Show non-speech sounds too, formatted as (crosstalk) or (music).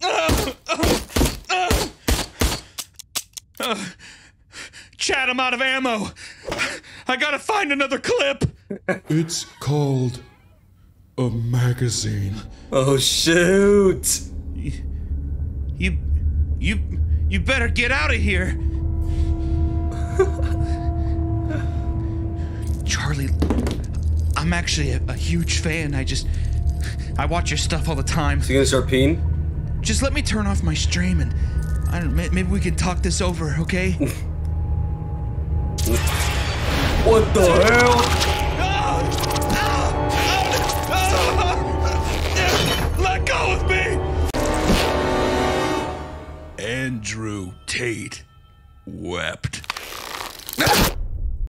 (coughs) Chad, I'm out of ammo. I gotta find another clip. It's called a magazine. Oh shoot! You, you, you better get out of here. Charlie, I'm actually a, a huge fan. I just, I watch your stuff all the time. So you gonna start peeing? Just let me turn off my stream and I don't. may- Maybe we can talk this over, okay? (laughs) What the hell? Let go of me! Andrew Tate wept.